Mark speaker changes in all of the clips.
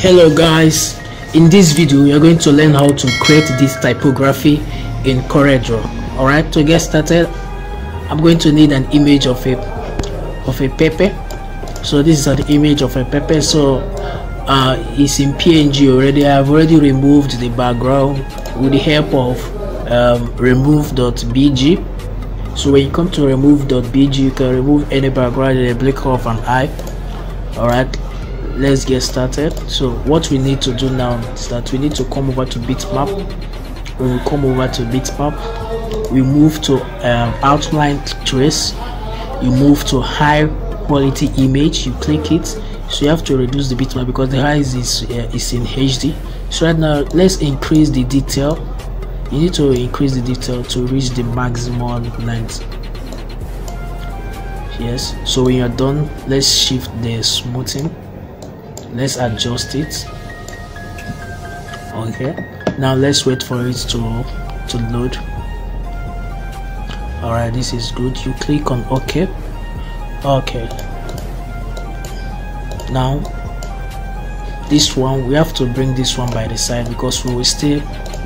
Speaker 1: hello guys. In this video are going to learn how to create this typography in CorelDRAW all right to get started i'm going to need an image of a of a paper so this is an image of a paper so uh, it's in png already. I've already removed the background with the help of um, remove.bg so when you come to remove.bg you can remove any background in a blink of an eye. All right let's get started. So what we need to do now is that we need to come over to bitmap. When we come over to bitmap we move to um, outline trace. You move to high quality image. You click it. So you have to reduce the bitmap because the high is uh, is in hd so right now let's increase the detail. You need to increase the detail to reach the maximum length. Yes. So when you're done let's shift the smoothing let's adjust it. Okay. Now let's wait for it to to load. All right this is good. You click on ok. Okay now this one we have to bring this one by the side because we will still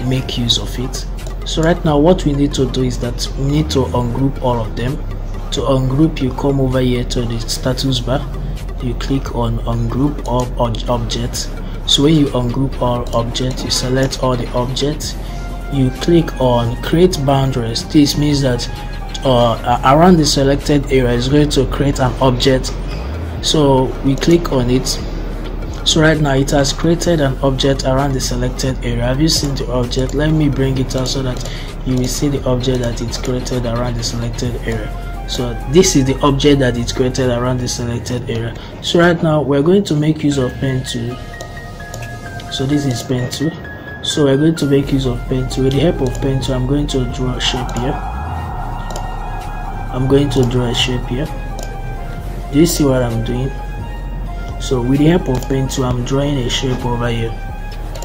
Speaker 1: make use of it. So right now what we need to do is that we need to ungroup all of them. To ungroup you come over here to the status bar you click on ungroup all objects. So when you ungroup all objects you select all the objects. You click on create boundaries. This means that uh, around the selected area is going to create an object. So we click on it. So right now it has created an object around the selected area. Have you seen the object? Let me bring it out so that you will see the object that it's created around the selected area so this is the object that is created around the selected area. So right now we're going to make use of pen tool. So this is pen tool. So we're going to make use of pen tool. With the help of pen tool i'm going to draw a shape here. I'm going to draw a shape here. Do you see what i'm doing? So with the help of pen tool i'm drawing a shape over here.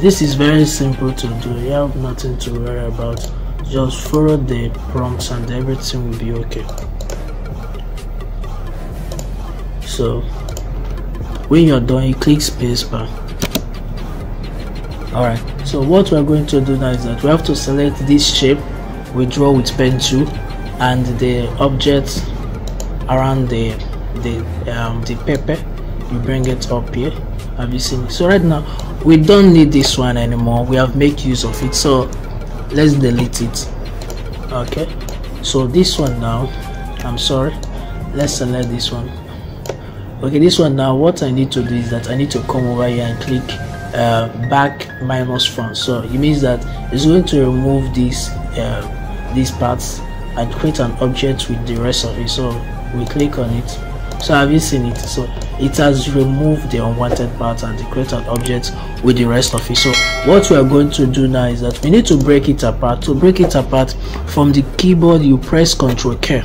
Speaker 1: This is very simple to do. You have nothing to worry about. Just follow the prompts and everything will be okay so when you're done you click spacebar all right so what we're going to do now is that we have to select this shape we draw with pen tool and the object around the the um the paper you bring it up here. Have you seen it? so right now we don't need this one anymore. We have made use of it so let's delete it. Okay so this one now i'm sorry. Let's select this one okay this one now what i need to do is that i need to come over here and click uh, back minus front. So it means that it's going to remove these uh, these parts and create an object with the rest of it. So we click on it. So have you seen it? So it has removed the unwanted part and create an object with the rest of it. So what we are going to do now is that we need to break it apart. To break it apart from the keyboard you press ctrl k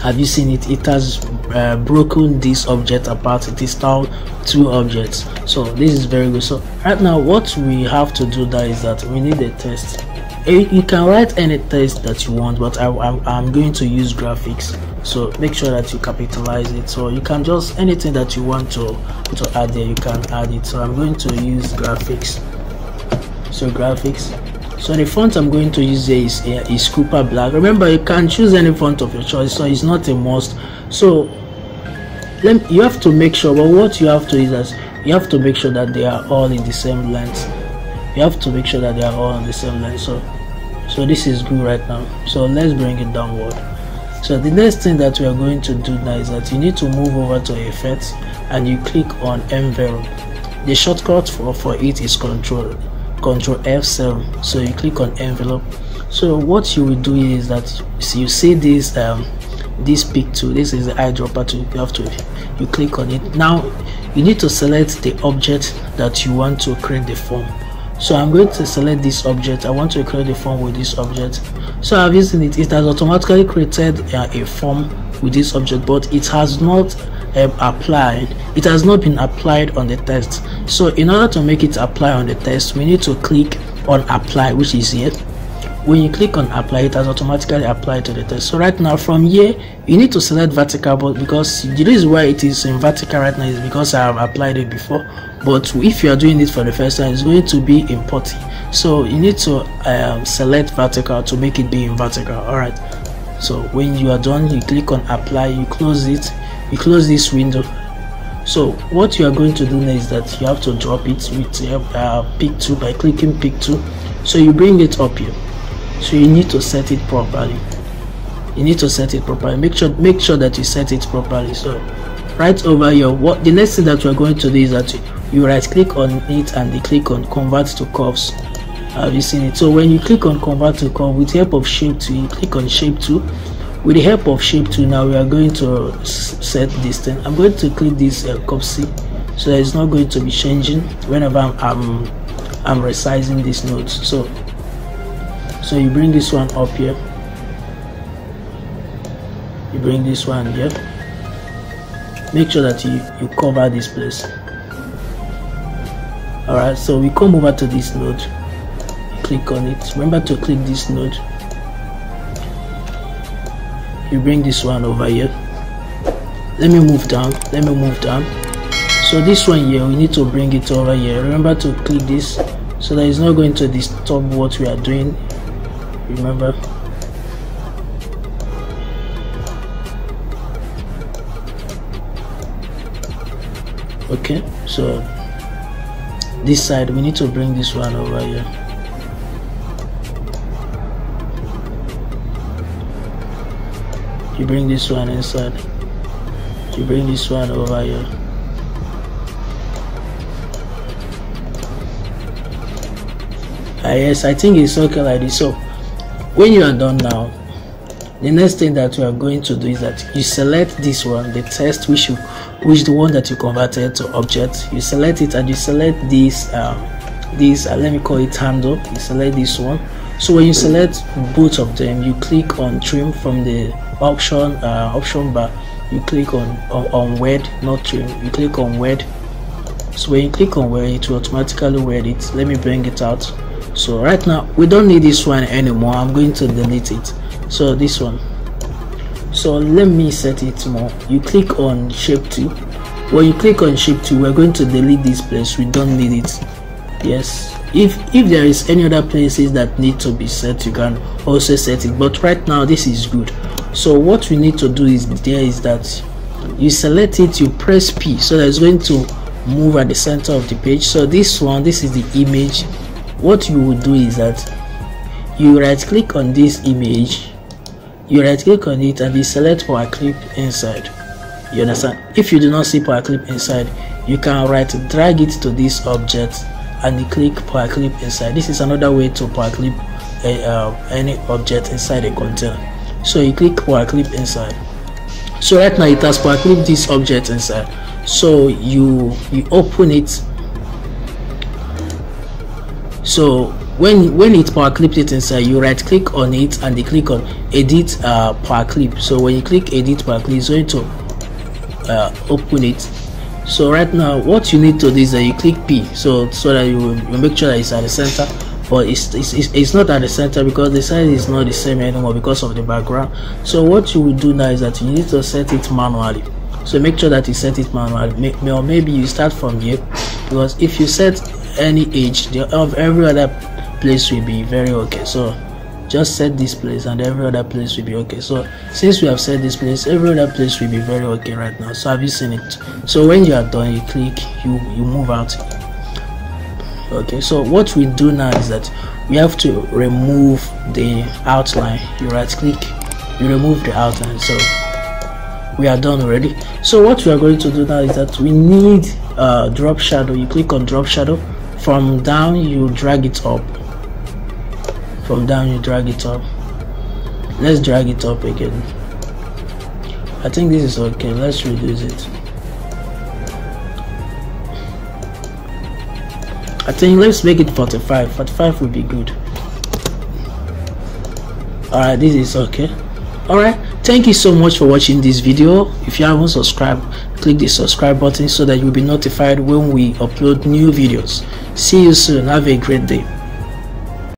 Speaker 1: have you seen it? It has uh, broken this object apart. It is now two objects. So this is very good. So right now what we have to do that is that we need a text eh, you can write any test that you want but I, I'm, I'm going to use graphics. So make sure that you capitalize it. So you can just anything that you want to to add there you can add it. So i'm going to use graphics. So graphics so the font i'm going to use here is, is cooper black. Remember you can choose any font of your choice so it's not a must. So let, you have to make sure but what you have to is that you have to make sure that they are all in the same length. You have to make sure that they are all on the same length. So so this is good right now. So let's bring it downward. So the next thing that we are going to do now is that you need to move over to effects and you click on envelope. The shortcut for for it is control control f7 so you click on envelope. So what you will do is that you see this um this pick tool this is the eyedropper tool you have to you click on it. Now you need to select the object that you want to create the form. So i'm going to select this object. I want to create the form with this object. So i've used it. It has automatically created uh, a form with this object but it has not um, applied it has not been applied on the test. So in order to make it apply on the test we need to click on apply which is here. When you click on apply it has automatically applied to the test. So right now from here you need to select vertical but because the reason why it is in vertical right now is because i have applied it before. But if you are doing this for the first time it's going to be putty so you need to um, select vertical to make it be in vertical. All right so when you are done you click on apply you close it you close this window. So what you are going to do next is that you have to drop it with uh, pick tool by clicking pick tool so you bring it up here. So you need to set it properly. You need to set it properly. Make sure make sure that you set it properly. So right over here what the next thing that we're going to do is that you right click on it and you click on convert to curves. Have you seen it? So when you click on convert to curve with the help of shape tool you click on shape tool with the help of shape tool now we are going to set this thing. I'm going to click this uh, copy so it's not going to be changing whenever i'm i'm, I'm resizing these nodes so so you bring this one up here. You bring this one here. Make sure that you you cover this place. All right so we come over to this node. Click on it. Remember to click this node you bring this one over here. Let me move down. Let me move down. So this one here we need to bring it over here. Remember to click this so that it's not going to disturb what we are doing. Remember? Okay so this side we need to bring this one over here you bring this one inside. You bring this one over here. Ah yes i think it's okay like this. So when you are done now the next thing that we are going to do is that you select this one the test which you which the one that you converted to object. You select it and you select this um, this uh, let me call it handle. You select this one. So when you select both of them you click on trim from the option uh, option bar you click on, on on weld not trim you click on weld. So when you click on weld it will automatically weld it. Let me bring it out. So right now we don't need this one anymore. I'm going to delete it. So this one. So let me set it more. You click on shape tool when you click on shape tool we're going to delete this place. We don't need it. Yes. If if there is any other places that need to be set you can also set it. But right now this is good so what we need to do is there is that you select it you press p so that it's going to move at the center of the page. So this one this is the image. What you will do is that you right click on this image you right click on it and you select power clip inside. You understand? If you do not see power clip inside you can right drag it to this object and you click power clip inside. This is another way to power clip a, uh, any object inside a container so you click power clip inside. So right now it has power clip this object inside. So you you open it. So when when it power clipped it inside you right click on it and you click on edit uh, power clip. So when you click edit power clip it's going to uh, open it. So right now what you need to do is that you click p. So so that you, you make sure that it's at the center but it's, it's, it's not at the center because the size is not the same anymore because of the background. So what you will do now is that you need to set it manually. So make sure that you set it manually. Or maybe you start from here. Because if you set any age the of every other place will be very okay. So just set this place and every other place will be okay. So since we have set this place every other place will be very okay right now. So have you seen it? So when you are done you click you you move out okay so what we do now is that we have to remove the outline. You right click you remove the outline. So we are done already. So what we are going to do now is that we need uh, drop shadow. You click on drop shadow. From down you drag it up. From down you drag it up. Let's drag it up again. I think this is okay. Let's reduce it I think let's make it 45 45 will be good. Alright this is okay. Alright thank you so much for watching this video. If you haven't subscribed click the subscribe button so that you'll be notified when we upload new videos. See you soon. Have a great day